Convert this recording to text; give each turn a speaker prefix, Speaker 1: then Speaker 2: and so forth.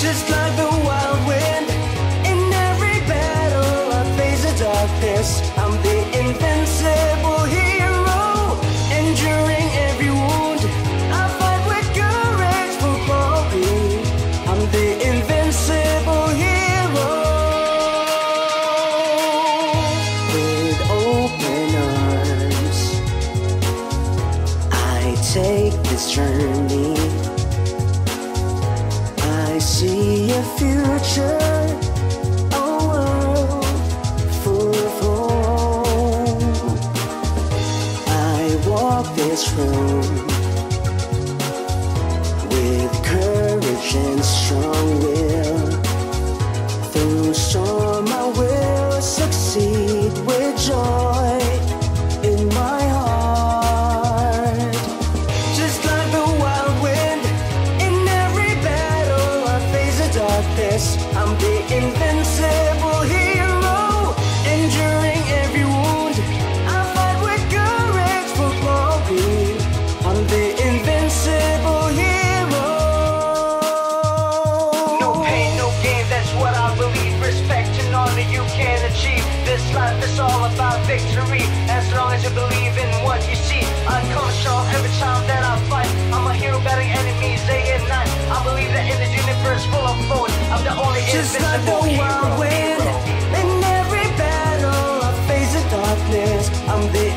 Speaker 1: just like the wild wind. In every battle, I face the darkness. I'm the invincible hero, enduring every wound. I fight with courage for glory. I'm the invincible hero. With open arms, I take this journey. See a future, a world full of hope. I walk this road with courage and strong will. Through storm, I will succeed with joy darkness. I'm the invincible hero, enduring every wound. I fight with courage for glory. I'm the invincible hero. No pain,
Speaker 2: no gain, that's what I believe. Respect and honor you can achieve. This life is all about victory. As long as you believe in what
Speaker 1: I'm the